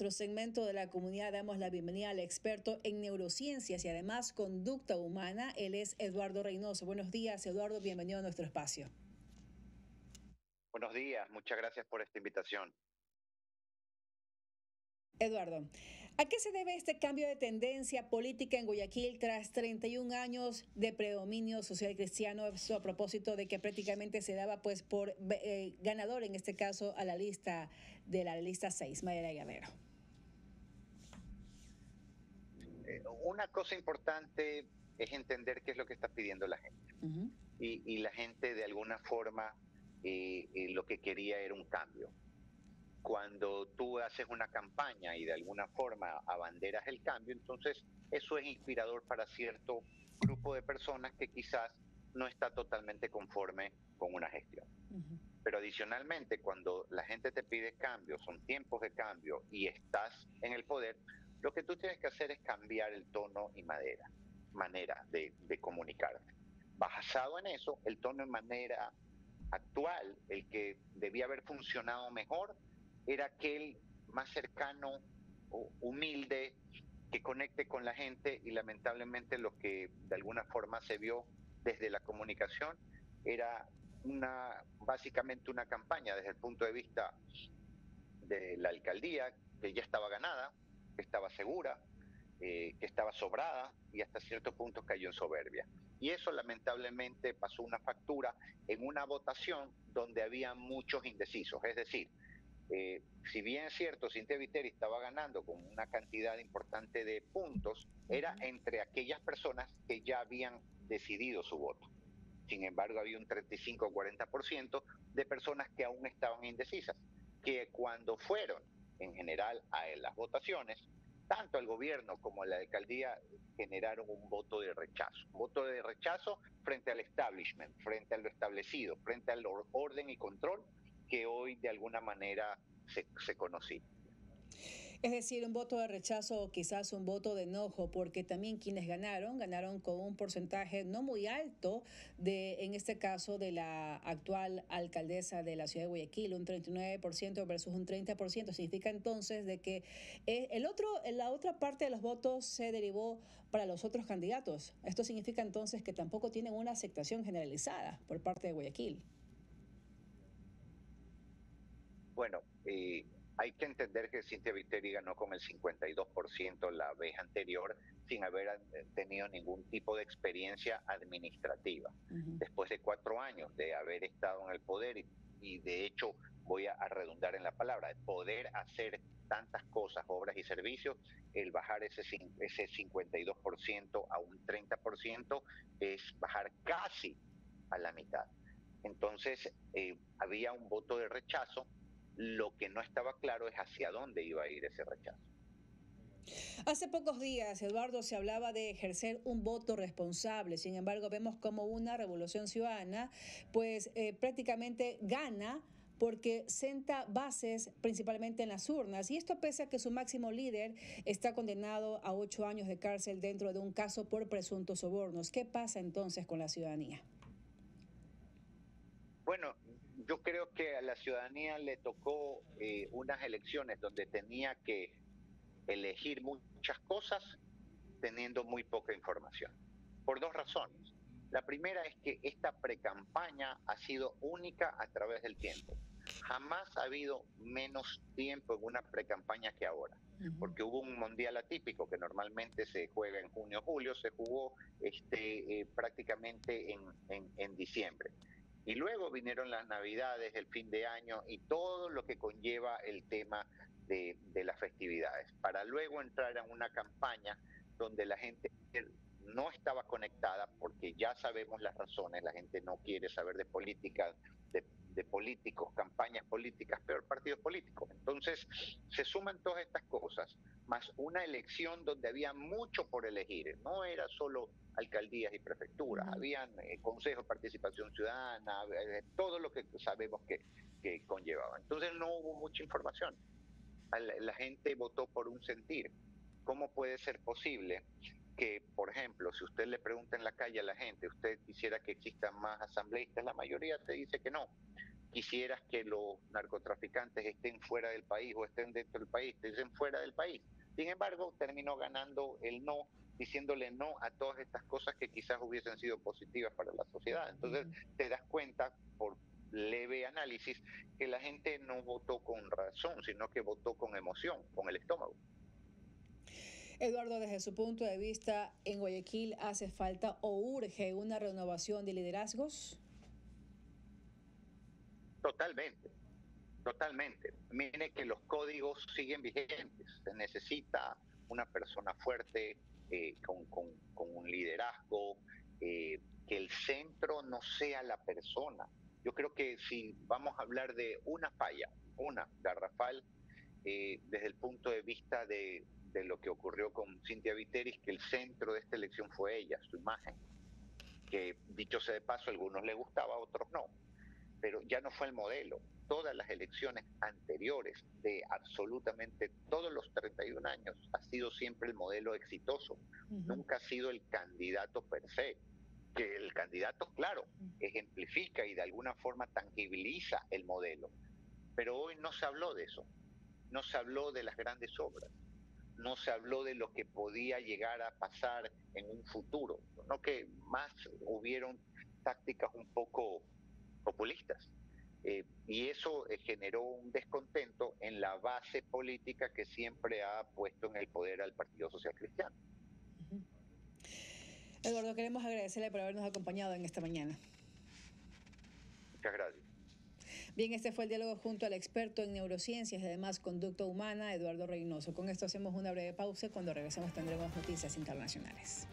nuestro segmento de la comunidad damos la bienvenida al experto en neurociencias y además conducta humana. Él es Eduardo Reynoso. Buenos días, Eduardo. Bienvenido a nuestro espacio. Buenos días. Muchas gracias por esta invitación. Eduardo, ¿a qué se debe este cambio de tendencia política en Guayaquil tras 31 años de predominio social cristiano? Eso a propósito de que prácticamente se daba pues por eh, ganador en este caso a la lista de la lista 6, Mayra Guerrero. Eh, una cosa importante es entender qué es lo que está pidiendo la gente. y, la gente de alguna forma eh, lo que quería era un cambio cuando tú haces una campaña y de alguna forma abanderas el cambio, entonces eso es inspirador para cierto grupo de personas que quizás no está totalmente conforme con una gestión. Pero adicionalmente, cuando la gente te pide cambio, son tiempos de cambio y estás en el poder, lo que tú tienes que hacer es cambiar el tono y madera, manera de, comunicarte. Basado en eso, el tono y manera actual, el que debía haber funcionado mejor, era aquel más cercano, humilde, que conecte con la gente y lamentablemente lo que de alguna forma se vio desde la comunicación era una básicamente una campaña desde el punto de vista de la alcaldía que ya estaba ganada, que estaba segura, eh, que estaba sobrada y hasta cierto punto cayó en soberbia. Y eso lamentablemente pasó una factura en una votación donde había muchos indecisos, es decir, eh, si bien es cierto, Cintia Viteri estaba ganando con una cantidad importante de puntos, era entre aquellas personas que ya habían decidido su voto. Sin embargo, había un 35 o 40% de personas que aún estaban indecisas, que cuando fueron en general a las votaciones, tanto el gobierno como la alcaldía generaron un voto de rechazo. Un voto de rechazo frente al establishment, frente a lo establecido, frente al orden y control que hoy de alguna manera se, se conocía. Es decir, un voto de rechazo o quizás un voto de enojo, porque también quienes ganaron, ganaron con un porcentaje no muy alto de, en este caso, de la actual alcaldesa de la ciudad de Guayaquil, un 39% versus un 30%. Significa entonces de que eh, el otro, la otra parte de los votos se derivó para los otros candidatos. Esto significa entonces que tampoco tienen una aceptación generalizada por parte de Guayaquil. Bueno, eh, hay que entender que Cintia Viteri ganó con el 52% la vez anterior sin haber eh, tenido ningún tipo de experiencia administrativa. Después de cuatro años de haber estado en el poder y, de hecho voy a, redundar en la palabra, de poder hacer tantas cosas, obras y servicios, el bajar ese, ese 52% a un 30% es bajar casi a la mitad. Entonces, eh, había un voto de rechazo lo que no estaba claro es hacia dónde iba a ir ese rechazo. Hace pocos días, Eduardo, se hablaba de ejercer un voto responsable. Sin embargo, vemos como una revolución ciudadana, pues eh, prácticamente gana porque senta bases principalmente en las urnas. Y esto pese a que su máximo líder está condenado a ocho años de cárcel dentro de un caso por presuntos sobornos. ¿Qué pasa entonces con la ciudadanía? Bueno, yo creo que a la ciudadanía le tocó eh, unas elecciones donde tenía que elegir muchas cosas teniendo muy poca información. Por dos razones. La primera es que esta precampaña ha sido única a través del tiempo. Jamás ha habido menos tiempo en una precampaña que ahora, porque hubo un mundial atípico que normalmente se juega en junio julio, se jugó este, eh, prácticamente en, en diciembre. Y luego vinieron las navidades, el fin de año y todo lo que conlleva el tema de, las festividades, para luego entrar en una campaña donde la gente no estaba conectada, porque ya sabemos las razones, la gente no quiere saber de política, de, de políticos, campañas políticas, peor partidos políticos. Entonces, se suman todas estas cosas, más una elección donde había mucho por elegir, no era solo alcaldías y prefecturas, habían eh, consejos de participación ciudadana, eh, todo lo que sabemos que, que, conllevaba. Entonces no hubo mucha información. La, gente votó por un sentir. ¿Cómo puede ser posible que, por ejemplo, si usted le pregunta en la calle a la gente, usted quisiera que existan más asambleístas, la mayoría te dice que no. quisieras que los narcotraficantes estén fuera del país o estén dentro del país, estén fuera del país. Sin embargo, terminó ganando el no, diciéndole no a todas estas cosas que quizás hubiesen sido positivas para la sociedad. Entonces, te das cuenta por leve análisis que la gente no votó con razón, sino que votó con emoción, con el estómago. Eduardo, desde su punto de vista, ¿en Guayaquil hace falta o urge una renovación de liderazgos? Totalmente, totalmente. Mire que los códigos siguen vigentes. Se necesita una persona fuerte, eh, con, un liderazgo, eh, que el centro no sea la persona. Yo creo que si vamos a hablar de una falla, una garrafal, eh, desde el punto de vista de, de lo que ocurrió con Cintia Viteris, que el centro de esta elección fue ella, su imagen, que dicho sea de paso, a algunos le gustaba, a otros no pero ya no fue el modelo. Todas las elecciones anteriores de absolutamente todos los 31 años ha sido siempre el modelo exitoso. Nunca ha sido el candidato per se. Que el candidato, claro, ejemplifica y de alguna forma tangibiliza el modelo. Pero hoy no se habló de eso. No se habló de las grandes obras. No se habló de lo que podía llegar a pasar en un futuro. No que más hubieron tácticas un poco populistas. Eh, y eso eh, generó un descontento en la base política que siempre ha puesto en el poder al Partido Social Cristiano. Eduardo, queremos agradecerle por habernos acompañado en esta mañana. Muchas gracias. Bien, este fue el diálogo junto al experto en neurociencias y además conducta humana, Eduardo Reynoso. Con esto hacemos una breve pausa. Cuando regresemos tendremos noticias internacionales.